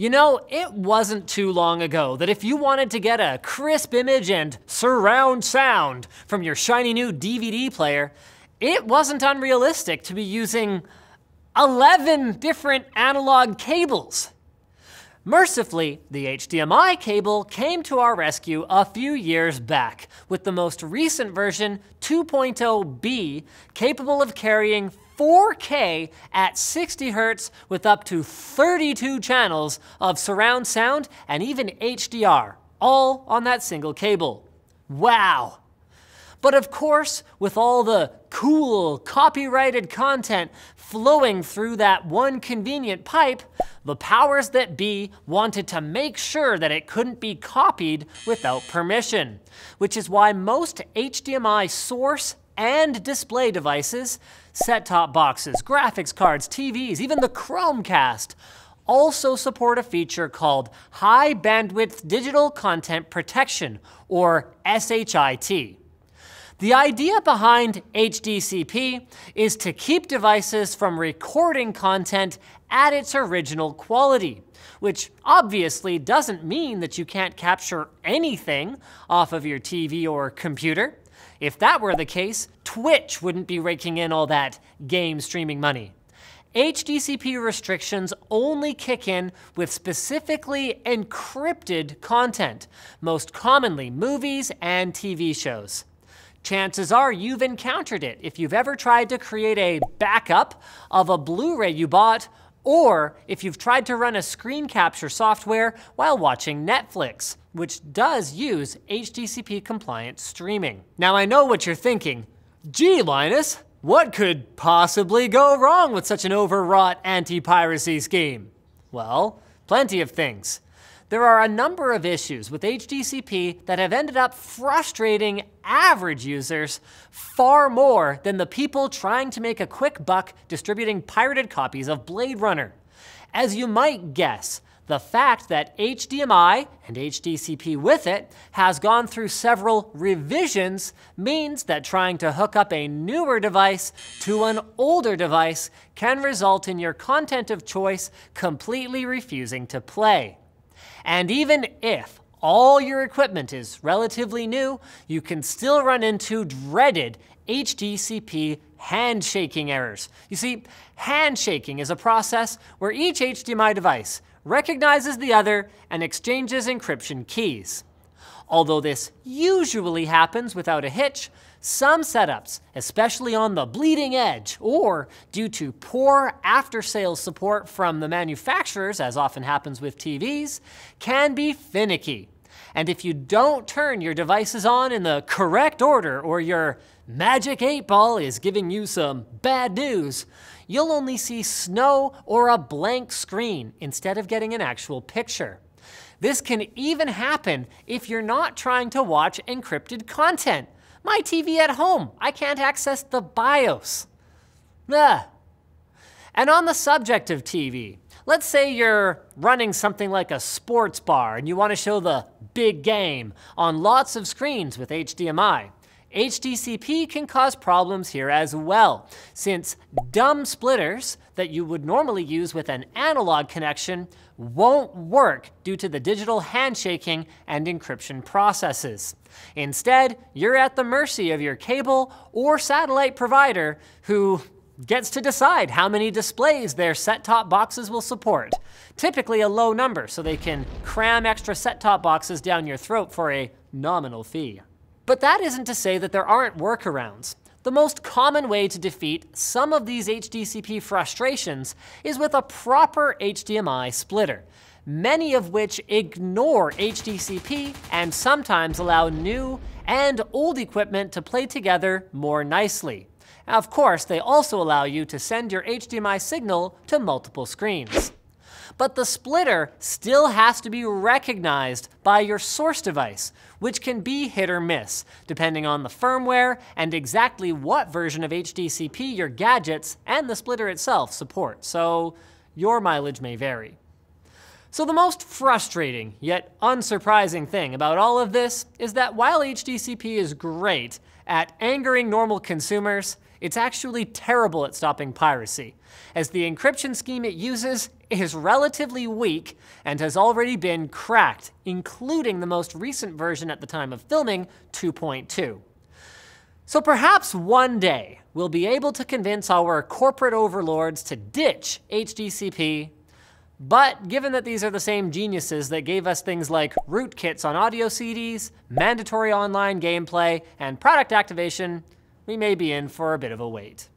You know, it wasn't too long ago that if you wanted to get a crisp image and surround sound from your shiny new DVD player, it wasn't unrealistic to be using 11 different analog cables. Mercifully, the HDMI cable came to our rescue a few years back, with the most recent version, 2.0b, capable of carrying 4K at 60 Hz with up to 32 channels of surround sound and even HDR, all on that single cable. Wow! But of course, with all the cool, copyrighted content flowing through that one convenient pipe, the powers that be wanted to make sure that it couldn't be copied without permission, which is why most HDMI source and display devices, set-top boxes, graphics cards, TVs, even the Chromecast, also support a feature called High Bandwidth Digital Content Protection, or HDCP. The idea behind HDCP is to keep devices from recording content at its original quality, which obviously doesn't mean that you can't capture anything off of your TV or computer. If that were the case, Twitch wouldn't be raking in all that game streaming money. HDCP restrictions only kick in with specifically encrypted content, most commonly movies and TV shows. Chances are you've encountered it if you've ever tried to create a backup of a Blu-ray you bought or if you've tried to run a screen capture software while watching Netflix, which does use HDCP compliant streaming. Now I know what you're thinking. Gee, Linus, what could possibly go wrong with such an overwrought anti-piracy scheme? Well, plenty of things. There are a number of issues with HDCP that have ended up frustrating average users far more than the people trying to make a quick buck distributing pirated copies of Blade Runner. As you might guess, the fact that HDMI and HDCP with it has gone through several revisions means that trying to hook up a newer device to an older device can result in your content of choice completely refusing to play. And even if all your equipment is relatively new, you can still run into dreaded HDCP handshaking errors. You see, handshaking is a process where each HDMI device recognizes the other and exchanges encryption keys. Although this usually happens without a hitch, some setups, especially on the bleeding edge or due to poor after-sales support from the manufacturers, as often happens with TVs, can be finicky. And if you don't turn your devices on in the correct order or your magic 8 ball is giving you some bad news, you'll only see snow or a blank screen instead of getting an actual picture. This can even happen if you're not trying to watch encrypted content, my TV at home, I can't access the BIOS. Ugh. And on the subject of TV, let's say you're running something like a sports bar and you want to show the big game on lots of screens with HDMI. HDCP can cause problems here as well, since dumb splitters that you would normally use with an analog connection won't work due to the digital handshaking and encryption processes. Instead, you're at the mercy of your cable or satellite provider who gets to decide how many displays their set-top boxes will support. Typically a low number, so they can cram extra set-top boxes down your throat for a nominal fee. But that isn't to say that there aren't workarounds. The most common way to defeat some of these HDCP frustrations is with a proper HDMI splitter, many of which ignore HDCP and sometimes allow new and old equipment to play together more nicely. Of course, they also allow you to send your HDMI signal to multiple screens but the splitter still has to be recognized by your source device, which can be hit or miss, depending on the firmware and exactly what version of HDCP your gadgets and the splitter itself support, so your mileage may vary. So the most frustrating, yet unsurprising thing about all of this is that while HDCP is great at angering normal consumers, It's actually terrible at stopping piracy, as the encryption scheme it uses is relatively weak and has already been cracked, including the most recent version at the time of filming, 2.2. So perhaps one day we'll be able to convince our corporate overlords to ditch HDCP but given that these are the same geniuses that gave us things like rootkits on audio CDs, mandatory online gameplay, and product activation, we may be in for a bit of a wait.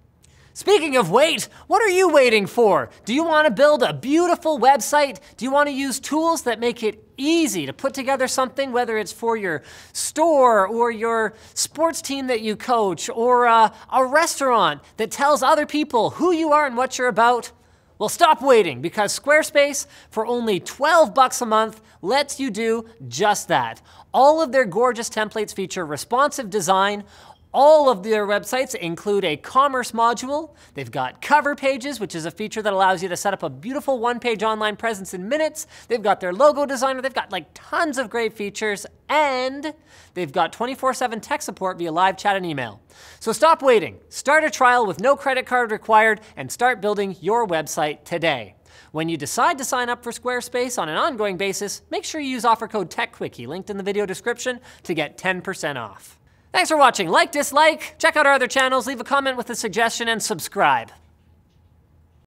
Speaking of wait, what are you waiting for? Do you want to build a beautiful website? Do you want to use tools that make it easy to put together something, whether it's for your store or your sports team that you coach or uh, a restaurant that tells other people who you are and what you're about? Well, stop waiting because Squarespace, for only 12 bucks a month, lets you do just that. All of their gorgeous templates feature responsive design, all of their websites include a commerce module. They've got cover pages, which is a feature that allows you to set up a beautiful one-page online presence in minutes. They've got their logo designer. They've got like tons of great features. And they've got 24-7 tech support via live chat and email. So stop waiting. Start a trial with no credit card required and start building your website today. When you decide to sign up for Squarespace on an ongoing basis, make sure you use offer code TechQuickie linked in the video description to get 10% off. Thanks for watching. Like, dislike, check out our other channels, leave a comment with a suggestion, and subscribe.